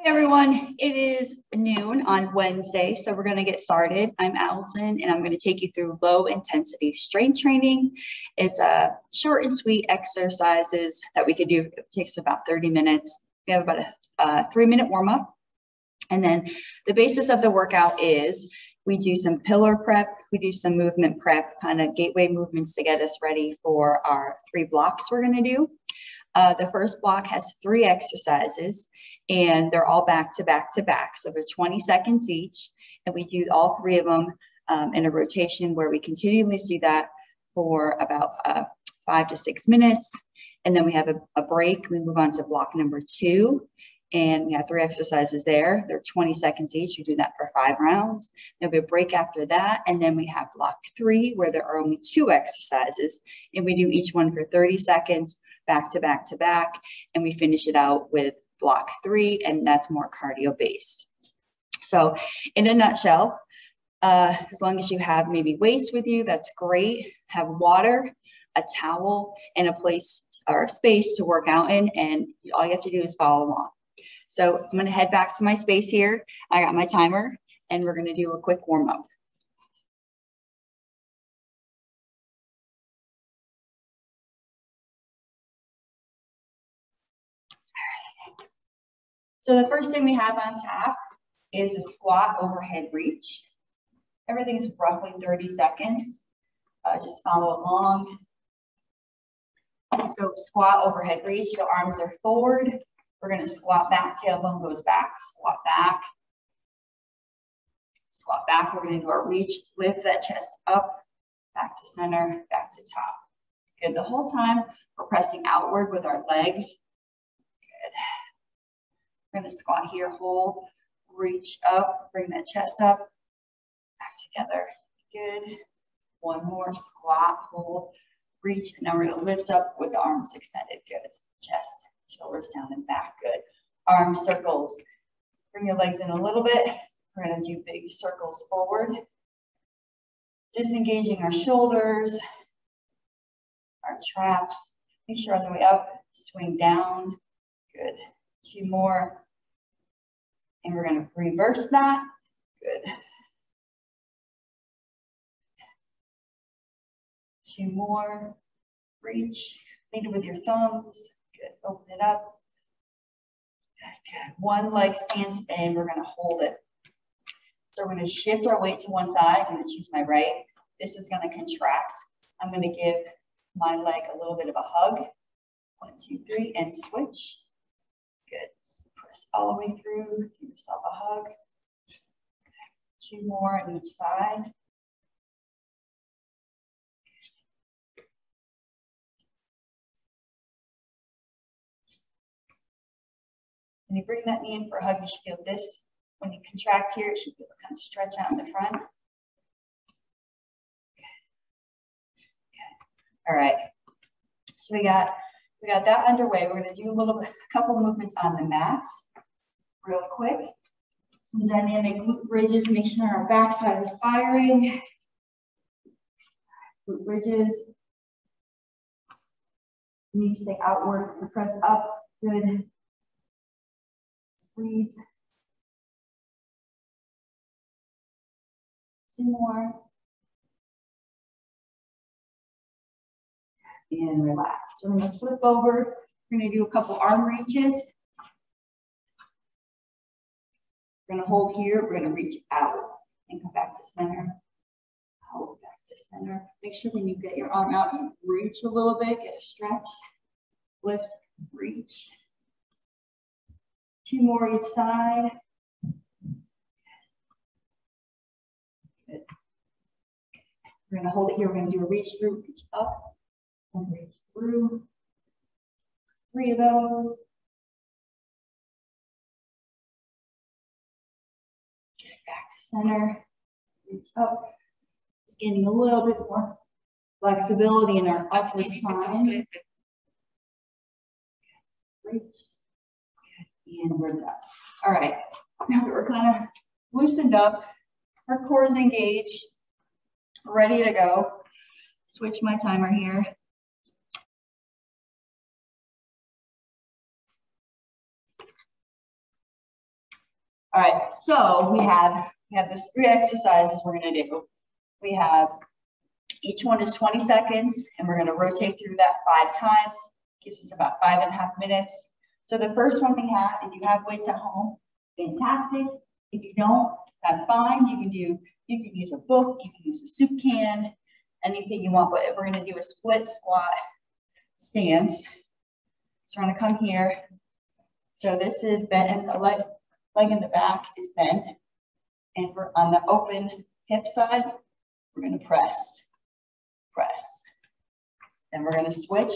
Hey everyone, it is noon on Wednesday, so we're going to get started. I'm Allison and I'm going to take you through low intensity strength training. It's a short and sweet exercises that we could do. It takes about 30 minutes. We have about a, a three minute warm up. And then the basis of the workout is we do some pillar prep, we do some movement prep, kind of gateway movements to get us ready for our three blocks we're going to do. Uh, the first block has three exercises and they're all back to back to back. So they're 20 seconds each. And we do all three of them um, in a rotation where we continually do that for about uh, five to six minutes. And then we have a, a break. We move on to block number two and we have three exercises there. They're 20 seconds each. We do that for five rounds. There'll be a break after that. And then we have block three where there are only two exercises and we do each one for 30 seconds back to back to back, and we finish it out with block three, and that's more cardio based. So in a nutshell, uh, as long as you have maybe weights with you, that's great. Have water, a towel, and a place or a space to work out in, and all you have to do is follow along. So I'm gonna head back to my space here. I got my timer, and we're gonna do a quick warm up. So the first thing we have on tap is a squat overhead reach. Everything's roughly 30 seconds. Uh, just follow along. So squat overhead reach, so arms are forward. We're gonna squat back, tailbone goes back, squat back. Squat back, we're gonna do our reach, lift that chest up, back to center, back to top. Good, the whole time we're pressing outward with our legs. We're gonna squat here, hold, reach up, bring that chest up, back together. Good. One more, squat, hold, reach. And now we're gonna lift up with the arms extended. Good. Chest, shoulders down and back. Good. Arm circles. Bring your legs in a little bit. We're gonna do big circles forward. Disengaging our shoulders, our traps. Make sure on the way up, swing down. Good two more. And we're gonna reverse that. Good. Two more. Reach, lead it with your thumbs. Good, open it up. Good, good. One leg stands and we're gonna hold it. So we're gonna shift our weight to one side. I'm gonna choose my right. This is gonna contract. I'm gonna give my leg a little bit of a hug. One, two, three, and switch. Good. Press all the way through. Give yourself a hug. Two more on each side. When you bring that knee in for a hug, you should feel this. When you contract here, it should feel kind of stretch out in the front. Okay. Okay. All right. So we got we got that underway. We're going to do a little a couple movements on the mat real quick. Some dynamic glute bridges. Make sure our backside is firing. Glute bridges. Knees stay outward press up. Good. Squeeze. Two more. And relax. We're gonna flip over. We're gonna do a couple arm reaches. We're gonna hold here. We're gonna reach out and come back to center. Hold back to center. Make sure when you get your arm out, you reach a little bit, get a stretch. Lift, reach. Two more each side. Good. We're gonna hold it here. We're gonna do a reach through, reach up, reach through. Three of those. Get back to center. Reach up. Just getting a little bit more flexibility in our upper spine. Reach. And we're done. All right. Now that we're kind of loosened up, our core is engaged, ready to go. Switch my timer here. All right, so we have, we have those three exercises we're gonna do. We have, each one is 20 seconds and we're gonna rotate through that five times. Gives us about five and a half minutes. So the first one we have, if you have weights at home, fantastic. If you don't, that's fine. You can do, you can use a book, you can use a soup can, anything you want, but we're gonna do a split squat stance. So we're gonna come here. So this is bent and the leg, leg in the back is bent. And we're on the open hip side, we're gonna press, press. Then we're gonna switch,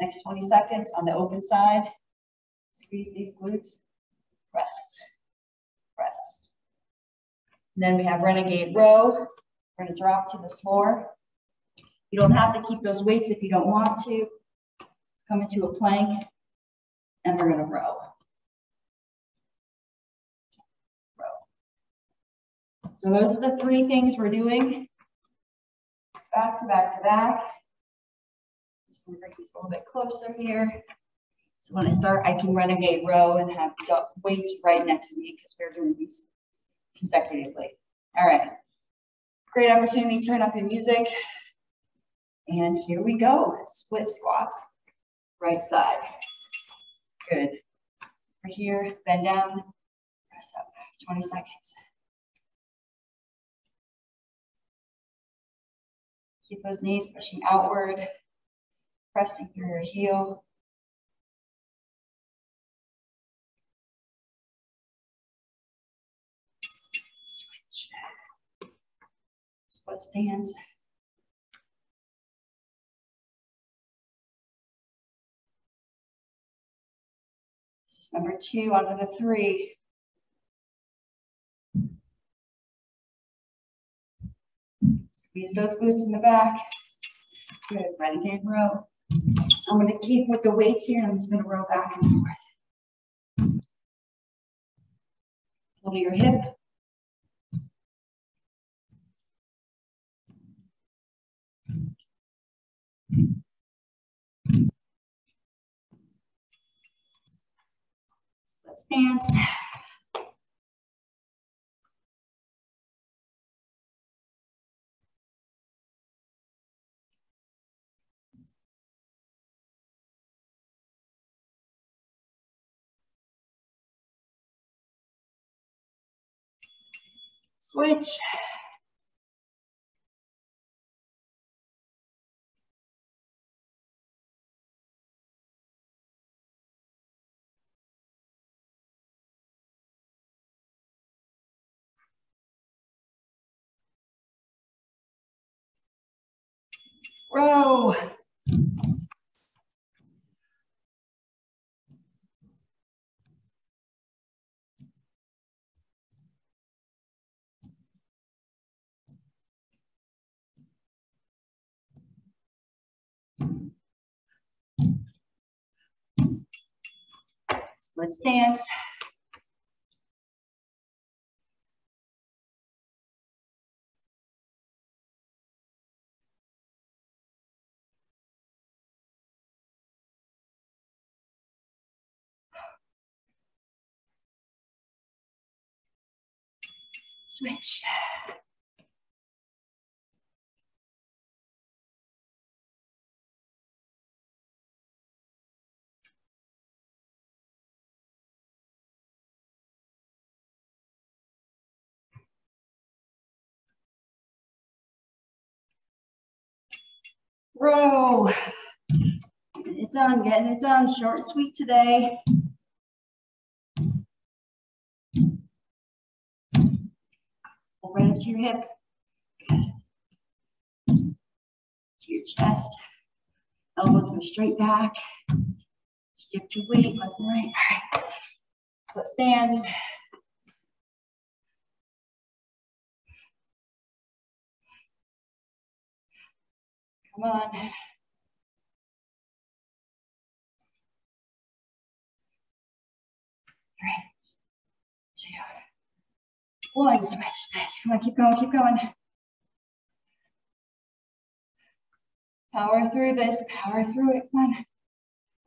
next 20 seconds on the open side. Squeeze these glutes, press, press. And then we have renegade row. We're gonna drop to the floor. You don't have to keep those weights if you don't want to. Come into a plank and we're gonna row. Row. So those are the three things we're doing. Back to back to back. Just gonna bring this a little bit closer here. So when I start, I can renegade row and have weights right next to me because we're doing these consecutively. All right. Great opportunity turn up your music. And here we go, split squats, right side. Good. We're here, bend down, press up, 20 seconds. Keep those knees pushing outward, pressing through your heel. Switch. Split stance. This is number two out of the three. Squeeze those glutes in the back. Good, renegade row. I'm gonna keep with the weights here. I'm just gonna row back and forth. Pull your hip. stance. Switch. row. Split stance. switch. Row. Getting it done, getting it done. Short and sweet today. right up to your hip. To your chest. Elbows go straight back. Shift your weight left and right. All right. Foot stands. Come on. Three, two, one, switch this. Come on, keep going, keep going. Power through this, power through it, come on.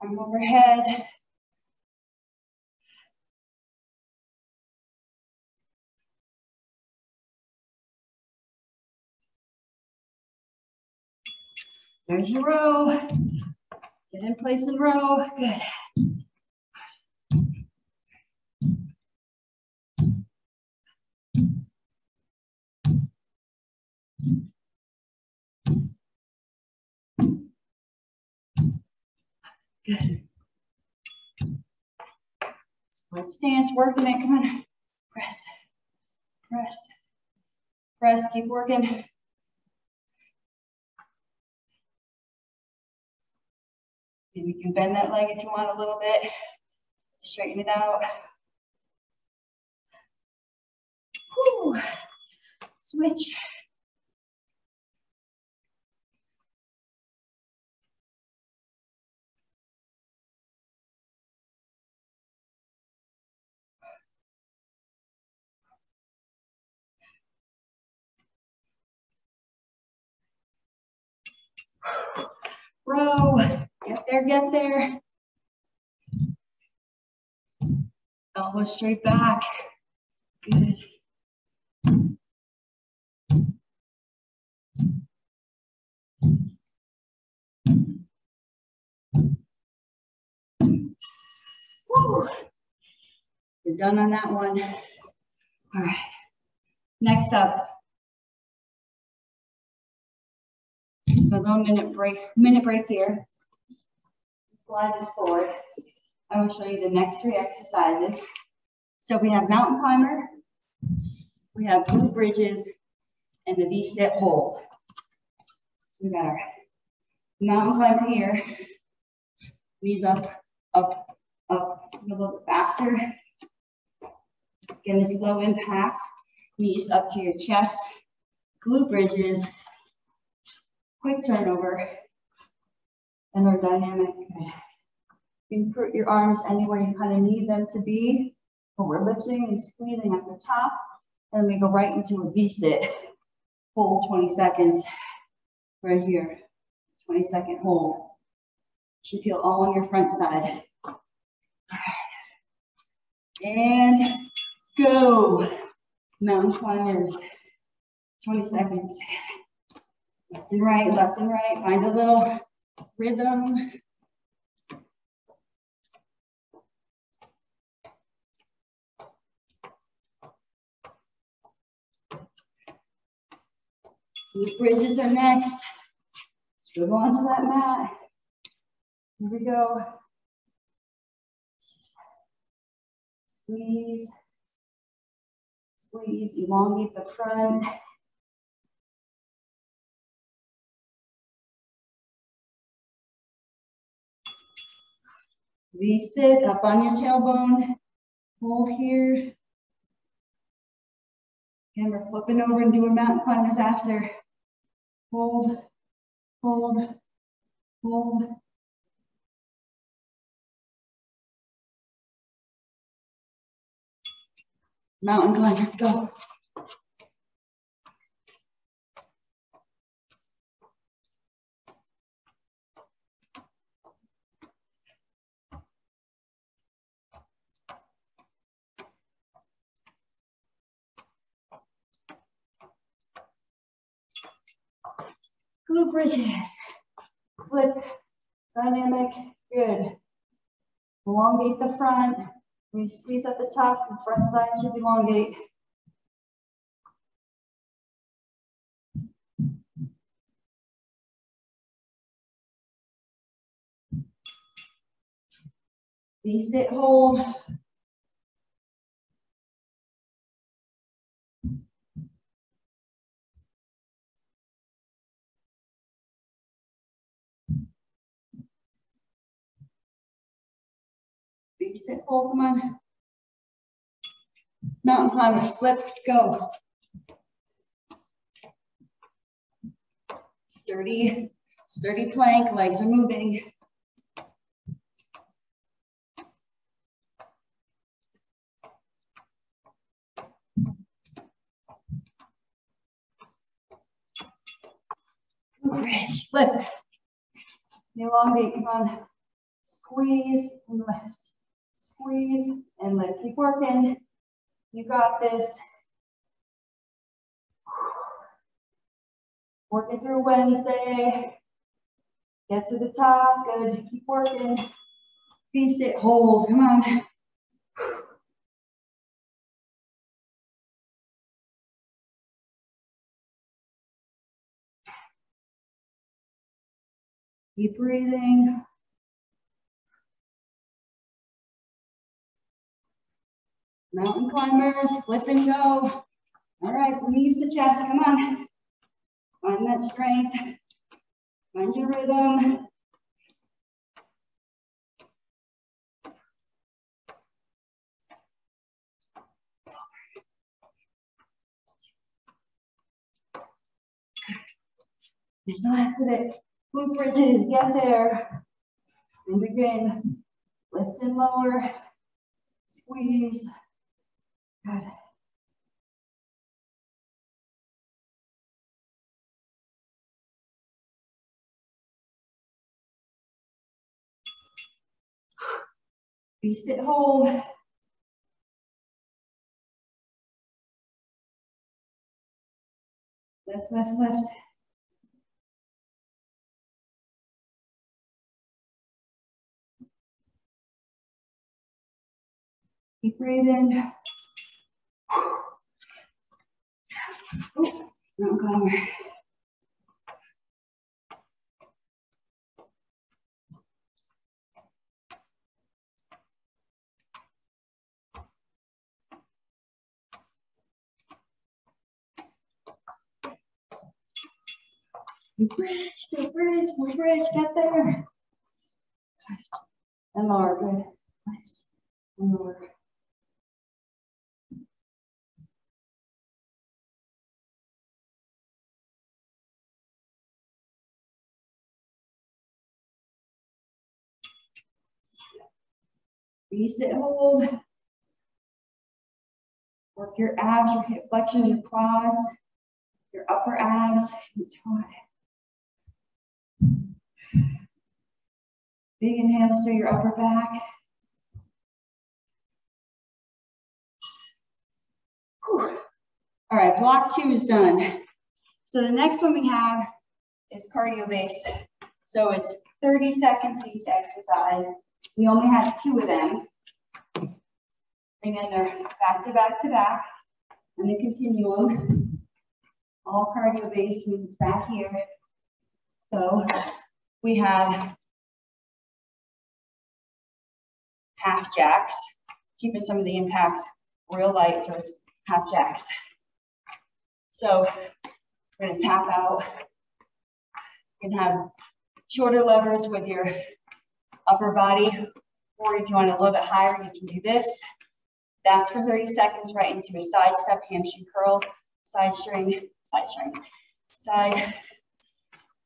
Arm overhead. There's your row. Get in place and row. Good. Good. Split stance, working it. Come on. Press, press, press. Keep working. You can bend that leg if you want a little bit. Straighten it out. Whew. Switch. Row, get there, get there. Elbow straight back. Good. Woo. You're done on that one. All right. Next up, a little minute break, minute break here. Slide this forward. I will show you the next three exercises. So we have mountain climber, we have glute bridges, and the V-sit hold. So we got our mountain climber here. Knees up, up, up, a little bit faster. Again, this low impact. Knees up to your chest. Glute bridges, quick turnover, and they're dynamic. You can put your arms anywhere you kind of need them to be, but we're lifting and squeezing at the top, and we go right into a V-sit. Hold 20 seconds, right here, 20 second hold. Should feel all on your front side. And go. Mountain climbers, 20 seconds. Left and right, left and right. Find a little rhythm. These bridges are next. Go onto that mat. Here we go. Squeeze. Squeeze, elongate the front. V-sit up on your tailbone. Hold here. And we're flipping over and doing mountain climbers after. Hold, hold, hold. Mountain climbers, go. Glute bridges. Flip, dynamic, good. Elongate the front. We squeeze at the top, the front side should elongate. V-sit hold. Sit, hold, come on. Mountain climbers, flip, go. Sturdy, sturdy plank, legs are moving. Bridge, flip. Elongate, come on. Squeeze and lift squeeze and lift. Keep working. You got this. Working through Wednesday. Get to the top, good, keep working. Face it, hold, come on. Keep breathing. Mountain climbers, flip and go. All right, release the chest, come on. Find that strength. Find your rhythm. This last of it. Glute bridges, get there. And begin. Lift and lower. Squeeze. Good. V-sit hold. Left, left, left. Keep breathing. Oh, mountain climber. Bridge, good bridge, more bridge, get there. And good. And. Release it, hold. Work your abs, your hip flexors, your quads, your upper abs, your Big inhales through your upper back. Whew. All right, block two is done. So the next one we have is cardio based. So it's 30 seconds each exercise. We only had two of them. Again, they're back to back to back and the continuum. All cardio based means back here. So we have half jacks, keeping some of the impacts real light so it's half jacks. So we're gonna tap out. You can have shorter levers with your upper body, or if you want a little bit higher, you can do this. That's for 30 seconds, right into a side step hamstring curl, side string, side string, side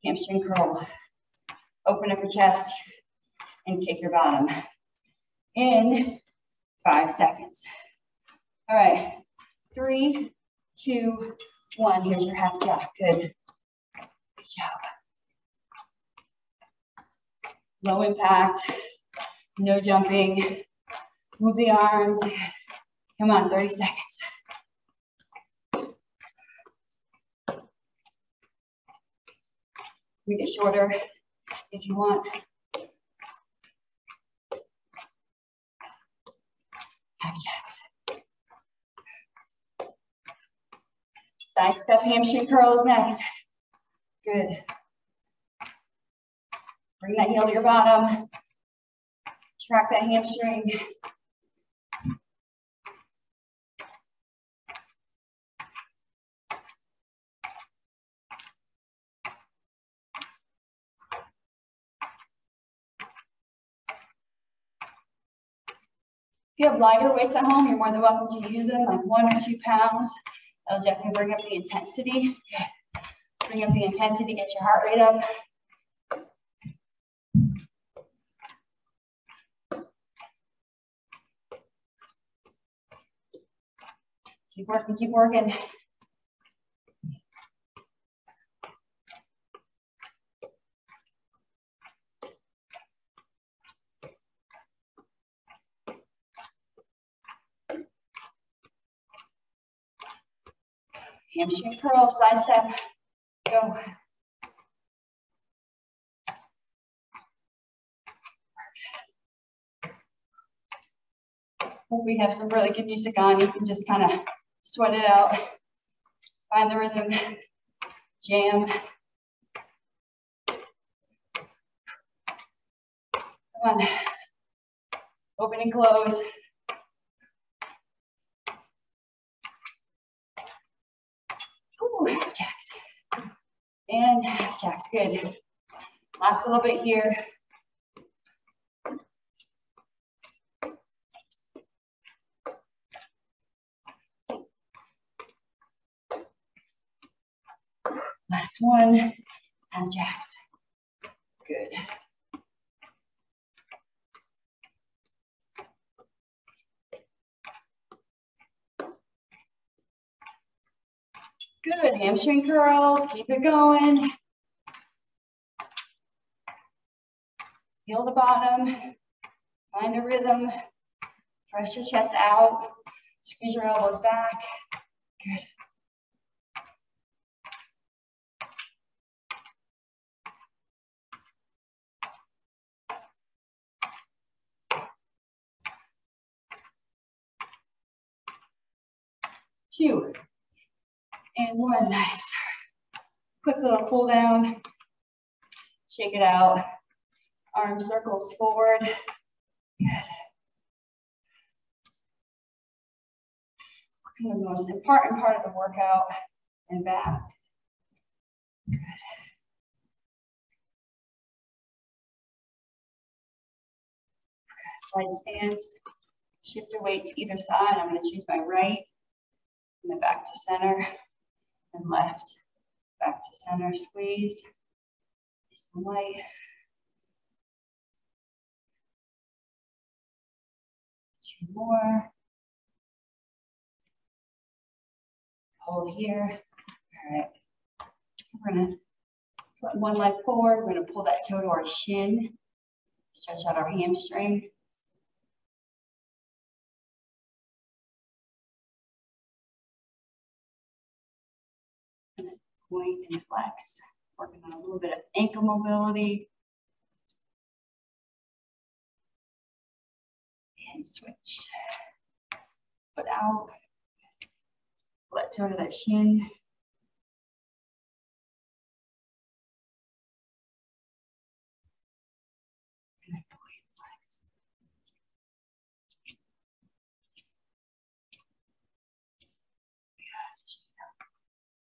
hamstring curl. Open up your chest and kick your bottom in five seconds. All right, three, two, one. Here's your half jack. Good. Good job. Low impact, no jumping. Move the arms. Come on, 30 seconds. Make it shorter if you want. Half jacks. Side step hamstring curls next. Good. Bring that heel to your bottom. Track that hamstring. If you have lighter weights at home, you're more than welcome to use them, like one or two pounds. That'll definitely bring up the intensity. Bring up the intensity, get your heart rate up. Keep working, keep working. Hamstring curl, side step, go. we have some really good music on, you can just kind of sweat it out, find the rhythm, jam. Come on. Open and close. Ooh, half jacks. And half jacks, good. Last little bit here. Last one, half jacks. Good. Good, hamstring curls, keep it going. Feel the bottom, find a rhythm, press your chest out, squeeze your elbows back. Good. Two, and one, nice. Quick little pull down. Shake it out. Arm circles forward. Good. Kind of the most important part of the workout and back. Good. Right stance. Shift your weight to either side. I'm going to choose my right and then back to center and left, back to center, squeeze, nice and light. Two more. Hold here. All right. We're gonna put one leg forward. We're gonna pull that toe to our shin. Stretch out our hamstring. Point and flex. Working on a little bit of ankle mobility. And switch. Put out. Let toe of that shin.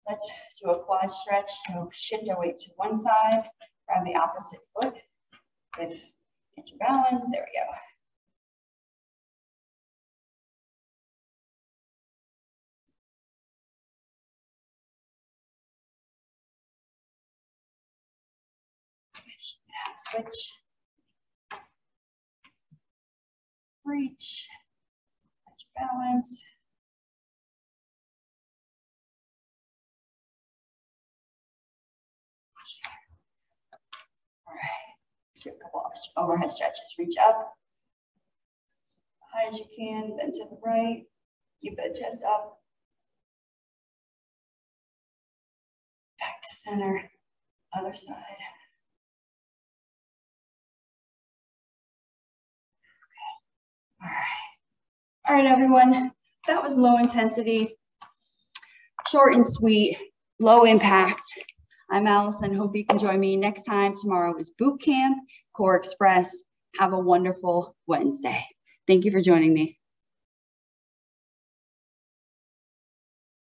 Let's a quad stretch. So shift our weight to one side, grab the opposite foot. If get your balance, there we go. Switch. Reach. Balance. All right, do a couple of overhead stretches. Reach up, as high as you can, bend to the right. Keep the chest up. Back to center, other side. Okay, all right. All right, everyone, that was low intensity, short and sweet, low impact. I'm Allison. Hope you can join me next time. Tomorrow is boot camp, Core Express. Have a wonderful Wednesday. Thank you for joining me.